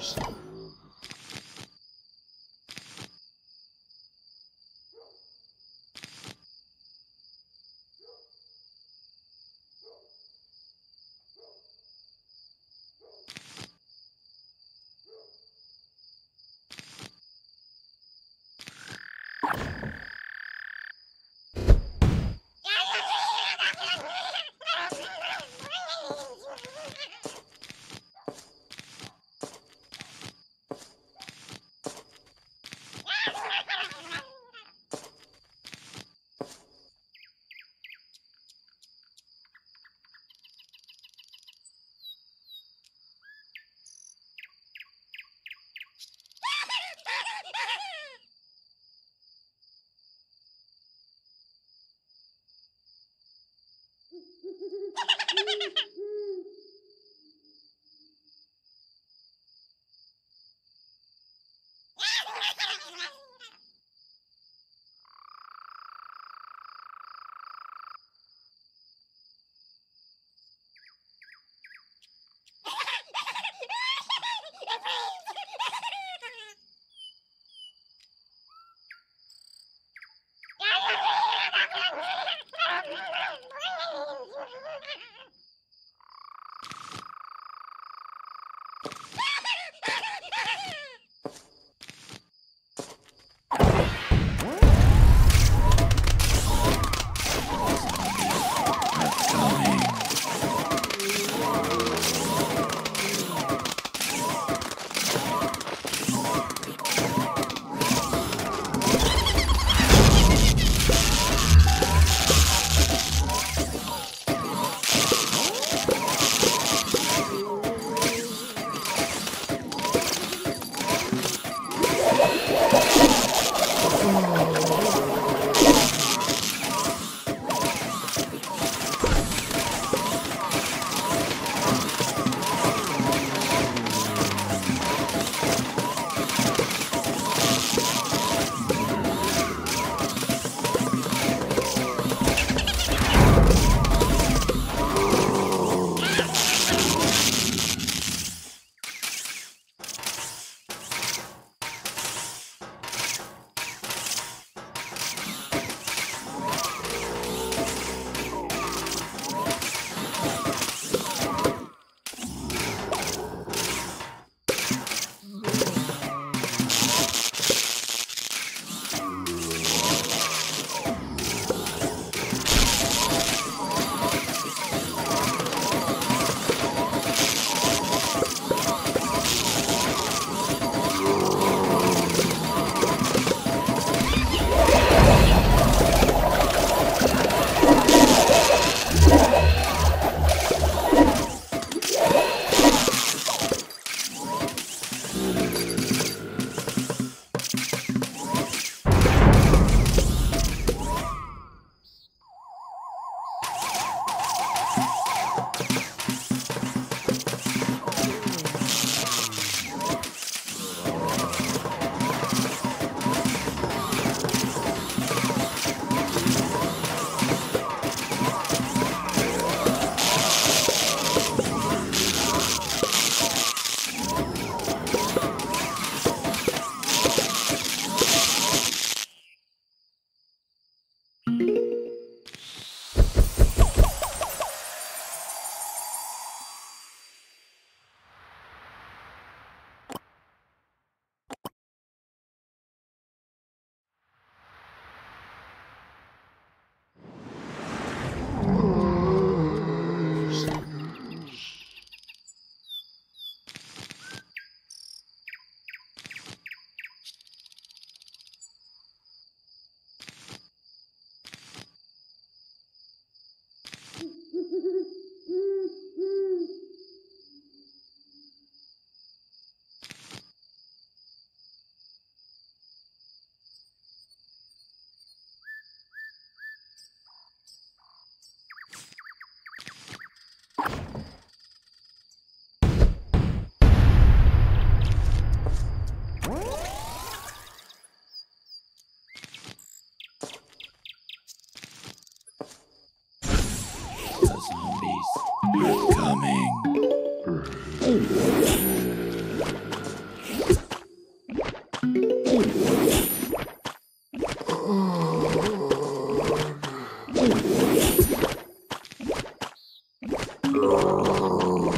Stop. Ha ha ha! Ah! Oh.